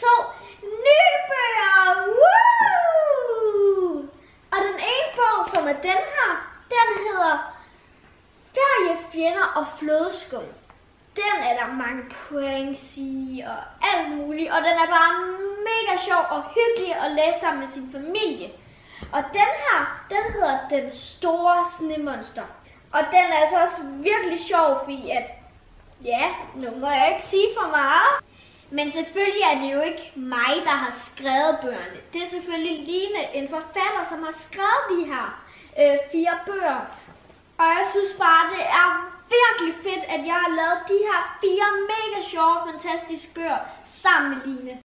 to nye bøger. Woo! Og den ene bog, som er den her, den hedder Ferie, fjender og flødeskum. Den er der mange pranks i og alt muligt, og den er bare mega sjov og hyggelig at læse sammen med sin familie. Og den her, den hedder Den Store Snemonster. Og den er altså også virkelig sjov, fordi at, ja, nu må jeg ikke sige for meget. Men selvfølgelig er det jo ikke mig, der har skrevet bøgerne. Det er selvfølgelig Line, en forfatter, som har skrevet de her øh, fire bøger. Og jeg synes bare, det er virkelig fedt, at jeg har lavet de her fire mega sjove, fantastiske bøger sammen med Line.